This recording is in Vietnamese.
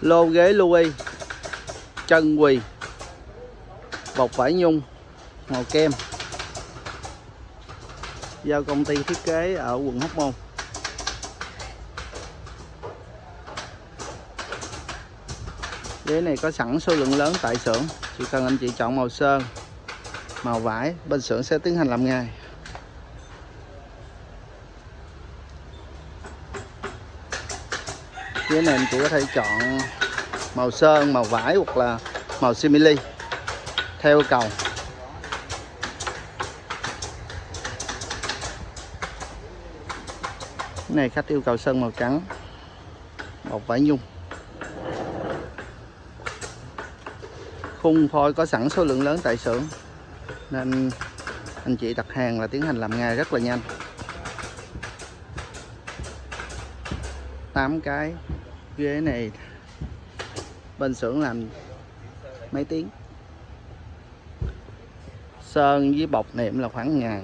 lô ghế Louis, chân quỳ, bọc vải nhung, màu kem. Do công ty thiết kế ở quận Hóc Môn. Ghế này có sẵn số lượng lớn tại xưởng, chỉ cần anh chị chọn màu sơn, màu vải, bên xưởng sẽ tiến hành làm ngay với này anh chị có thể chọn màu sơn, màu vải hoặc là màu simili theo yêu cầu. Cái này khách yêu cầu sơn màu trắng bọc vải nhung. Khung phôi có sẵn số lượng lớn tại xưởng, nên anh chị đặt hàng là tiến hành làm ngay rất là nhanh. 8 cái ghế này. Bên xưởng làm mấy tiếng. Sơn với bọc niệm là khoảng ngày.